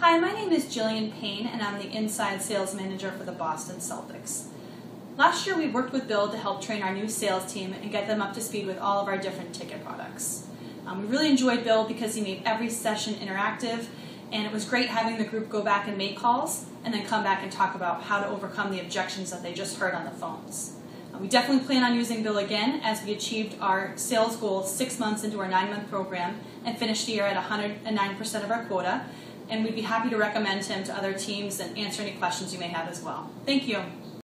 Hi, my name is Jillian Paine, and I'm the inside sales manager for the Boston Celtics. Last year, we worked with Bill to help train our new sales team and get them up to speed with all of our different ticket products. Um, we really enjoyed Bill because he made every session interactive, and it was great having the group go back and make calls and then come back and talk about how to overcome the objections that they just heard on the phones. Uh, we definitely plan on using Bill again as we achieved our sales goal six months into our nine month program and finished the year at 109% of our quota. And we'd be happy to recommend him to other teams and answer any questions you may have as well. Thank you.